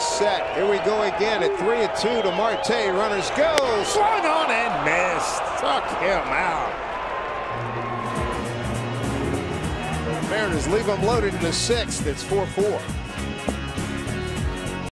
set. Here we go again at 3 and 2 to Marte. Runners go. Swung on and missed. Took him out. Mariners leave him loaded in the sixth. It's 4 4.